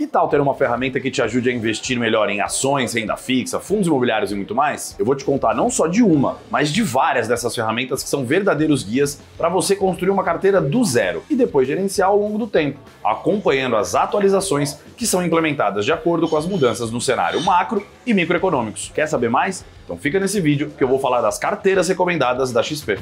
Que tal ter uma ferramenta que te ajude a investir melhor em ações, renda fixa, fundos imobiliários e muito mais? Eu vou te contar não só de uma, mas de várias dessas ferramentas que são verdadeiros guias para você construir uma carteira do zero e depois gerenciar ao longo do tempo, acompanhando as atualizações que são implementadas de acordo com as mudanças no cenário macro e microeconômicos. Quer saber mais? Então fica nesse vídeo que eu vou falar das carteiras recomendadas da XP.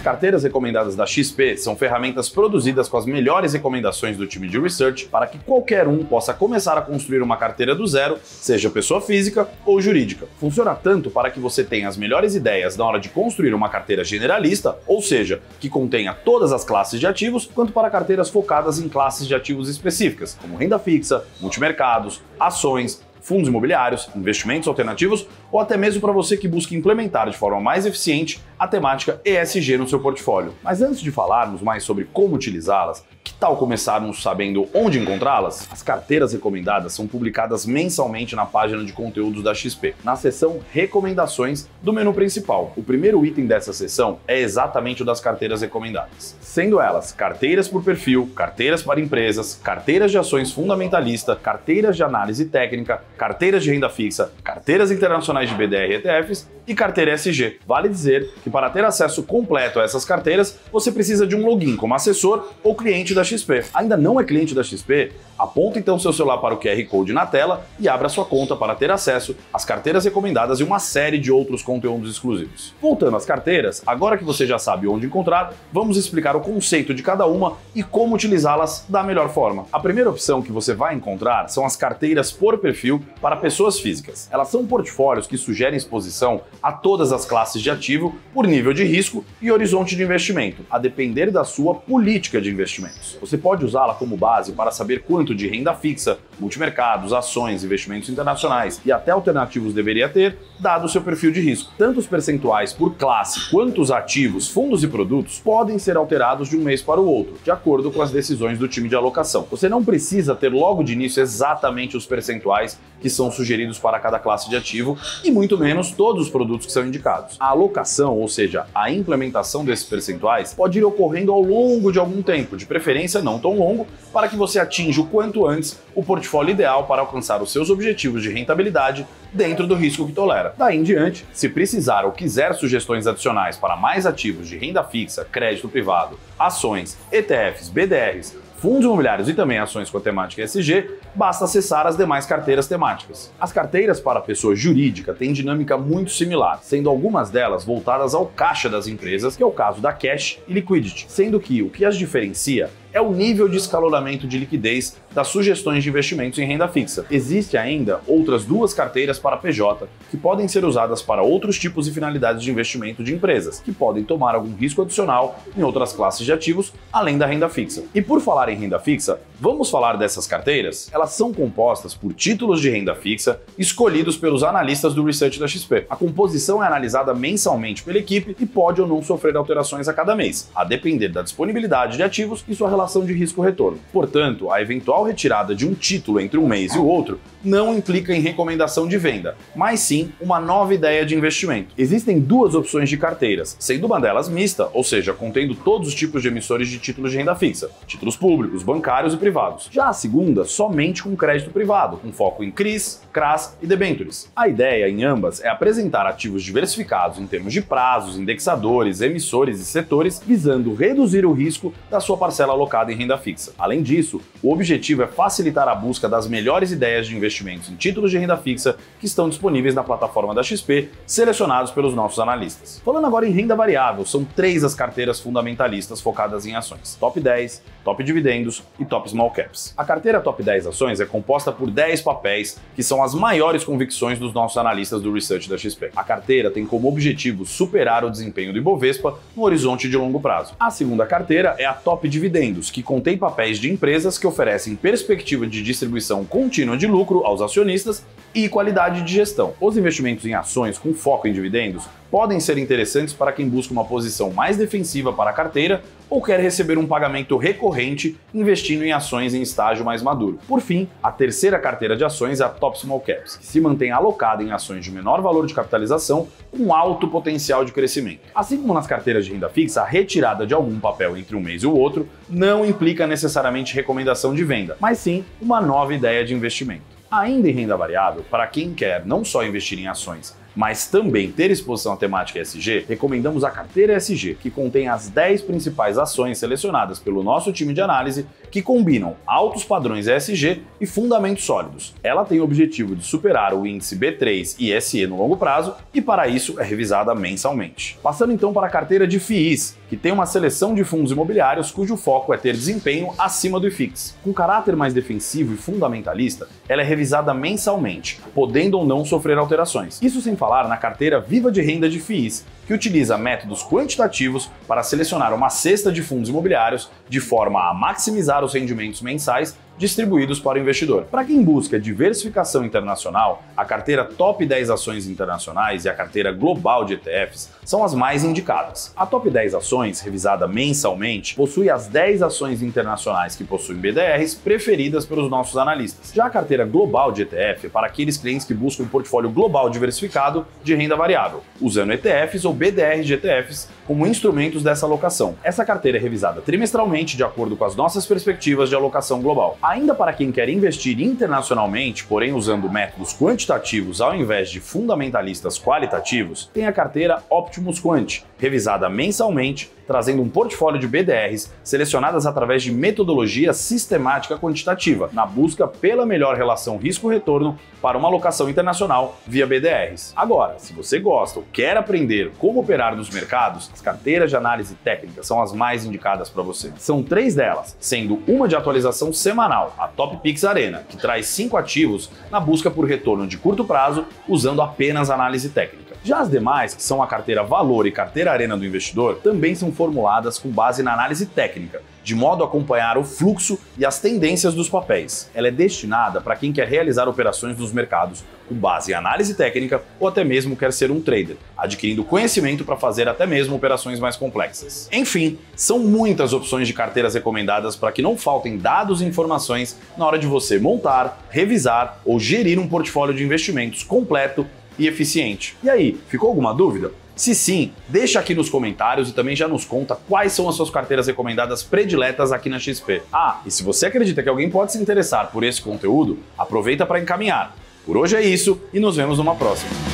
As carteiras recomendadas da XP são ferramentas produzidas com as melhores recomendações do time de research para que qualquer um possa começar a construir uma carteira do zero, seja pessoa física ou jurídica. Funciona tanto para que você tenha as melhores ideias na hora de construir uma carteira generalista, ou seja, que contenha todas as classes de ativos, quanto para carteiras focadas em classes de ativos específicas, como renda fixa, multimercados, ações, fundos imobiliários, investimentos alternativos ou até mesmo para você que busca implementar de forma mais eficiente a temática ESG no seu portfólio. Mas antes de falarmos mais sobre como utilizá-las, que tal começarmos sabendo onde encontrá-las? As carteiras recomendadas são publicadas mensalmente na página de conteúdos da XP, na seção Recomendações do menu principal. O primeiro item dessa seção é exatamente o das carteiras recomendadas, sendo elas carteiras por perfil, carteiras para empresas, carteiras de ações fundamentalista, carteiras de análise técnica, carteiras de renda fixa, carteiras internacionais de BDR e ETFs e carteira SG. Vale dizer que para ter acesso completo a essas carteiras, você precisa de um login como assessor ou cliente da XP. Ainda não é cliente da XP? Aponta então seu celular para o QR Code na tela e abra sua conta para ter acesso às carteiras recomendadas e uma série de outros conteúdos exclusivos. Voltando às carteiras, agora que você já sabe onde encontrar, vamos explicar o conceito de cada uma e como utilizá-las da melhor forma. A primeira opção que você vai encontrar são as carteiras por perfil para pessoas físicas. Elas são portfólios que sugerem exposição a todas as classes de ativo por nível de risco e horizonte de investimento, a depender da sua política de investimentos. Você pode usá-la como base para saber quanto de renda fixa, multimercados, ações, investimentos internacionais e até alternativos deveria ter, dado o seu perfil de risco. Tanto os percentuais por classe quanto os ativos, fundos e produtos podem ser alterados de um mês para o outro, de acordo com as decisões do time de alocação. Você não precisa ter logo de início exatamente os percentuais que são sugeridos para cada classe de ativo e muito menos todos os produtos que são indicados. A alocação, ou seja, a implementação desses percentuais, pode ir ocorrendo ao longo de algum tempo, de preferência não tão longo, para que você atinja o quanto antes o portfólio ideal para alcançar os seus objetivos de rentabilidade dentro do risco que tolera. Daí em diante, se precisar ou quiser sugestões adicionais para mais ativos de renda fixa, crédito privado, ações, ETFs, BDRs, fundos imobiliários e também ações com a temática ESG, basta acessar as demais carteiras temáticas. As carteiras para pessoa jurídica têm dinâmica muito similar, sendo algumas delas voltadas ao caixa das empresas, que é o caso da Cash e Liquidity, sendo que o que as diferencia é o nível de escalonamento de liquidez das sugestões de investimentos em renda fixa. Existe ainda outras duas carteiras para PJ que podem ser usadas para outros tipos e finalidades de investimento de empresas, que podem tomar algum risco adicional em outras classes de ativos além da renda fixa. E por falar em renda fixa, vamos falar dessas carteiras? Elas são compostas por títulos de renda fixa escolhidos pelos analistas do research da XP. A composição é analisada mensalmente pela equipe e pode ou não sofrer alterações a cada mês, a depender da disponibilidade de ativos e sua relação relação de risco-retorno. Portanto, a eventual retirada de um título entre um mês e o outro não implica em recomendação de venda, mas sim uma nova ideia de investimento. Existem duas opções de carteiras, sendo uma delas mista, ou seja, contendo todos os tipos de emissores de títulos de renda fixa, títulos públicos, bancários e privados. Já a segunda, somente com crédito privado, com foco em CRIs, CRAS e debentures. A ideia em ambas é apresentar ativos diversificados em termos de prazos, indexadores, emissores e setores, visando reduzir o risco da sua parcela alocada em renda fixa. Além disso, o objetivo é facilitar a busca das melhores ideias de investimentos em títulos de renda fixa que estão disponíveis na plataforma da XP, selecionados pelos nossos analistas. Falando agora em renda variável, são três as carteiras fundamentalistas focadas em ações: Top 10, Top Dividendos e Top Small Caps. A carteira Top 10 Ações é composta por 10 papéis que são as maiores convicções dos nossos analistas do research da XP. A carteira tem como objetivo superar o desempenho do Ibovespa no horizonte de longo prazo. A segunda carteira é a Top Dividendos, que contém papéis de empresas que oferecem perspectiva de distribuição contínua de lucro aos acionistas e qualidade de gestão. Os investimentos em ações com foco em dividendos podem ser interessantes para quem busca uma posição mais defensiva para a carteira ou quer receber um pagamento recorrente investindo em ações em estágio mais maduro. Por fim, a terceira carteira de ações é a Top Small Caps, que se mantém alocada em ações de menor valor de capitalização com alto potencial de crescimento. Assim como nas carteiras de renda fixa, a retirada de algum papel entre um mês e o outro não implica necessariamente recomendação de venda, mas sim uma nova ideia de investimento. Ainda em renda variável, para quem quer não só investir em ações, mas também ter exposição à temática ESG, recomendamos a carteira ESG, que contém as 10 principais ações selecionadas pelo nosso time de análise que combinam altos padrões ESG e fundamentos sólidos. Ela tem o objetivo de superar o índice B3 e SE no longo prazo e para isso é revisada mensalmente. Passando então para a carteira de FIIs, que tem uma seleção de fundos imobiliários cujo foco é ter desempenho acima do IFIX. Com caráter mais defensivo e fundamentalista, ela é revisada mensalmente, podendo ou não sofrer alterações. Isso sem falar na carteira Viva de Renda de FIIs, que utiliza métodos quantitativos para selecionar uma cesta de fundos imobiliários de forma a maximizar os rendimentos mensais distribuídos para o investidor. Para quem busca diversificação internacional, a carteira Top 10 Ações Internacionais e a carteira Global de ETFs são as mais indicadas. A Top 10 Ações, revisada mensalmente, possui as 10 ações internacionais que possuem BDRs preferidas pelos nossos analistas. Já a carteira Global de ETF é para aqueles clientes que buscam um portfólio global diversificado de renda variável, usando ETFs ou BDRs de ETFs como instrumentos dessa alocação. Essa carteira é revisada trimestralmente de acordo com as nossas perspectivas de alocação global. Ainda para quem quer investir internacionalmente, porém usando métodos quantitativos ao invés de fundamentalistas qualitativos, tem a carteira Optimus Quant, revisada mensalmente, trazendo um portfólio de BDRs selecionadas através de metodologia sistemática quantitativa, na busca pela melhor relação risco-retorno para uma alocação internacional via BDRs. Agora, se você gosta ou quer aprender como operar nos mercados, as carteiras de análise técnica são as mais indicadas para você. São três delas, sendo uma de atualização semanal a Top Pix Arena, que traz cinco ativos na busca por retorno de curto prazo usando apenas análise técnica. Já as demais, que são a carteira Valor e carteira Arena do investidor, também são formuladas com base na análise técnica, de modo a acompanhar o fluxo e as tendências dos papéis. Ela é destinada para quem quer realizar operações nos mercados com base em análise técnica ou até mesmo quer ser um trader, adquirindo conhecimento para fazer até mesmo operações mais complexas. Enfim, são muitas opções de carteiras recomendadas para que não faltem dados e informações na hora de você montar, revisar ou gerir um portfólio de investimentos completo e eficiente. E aí, ficou alguma dúvida? Se sim, deixa aqui nos comentários e também já nos conta quais são as suas carteiras recomendadas prediletas aqui na XP. Ah, e se você acredita que alguém pode se interessar por esse conteúdo, aproveita para encaminhar. Por hoje é isso e nos vemos numa próxima.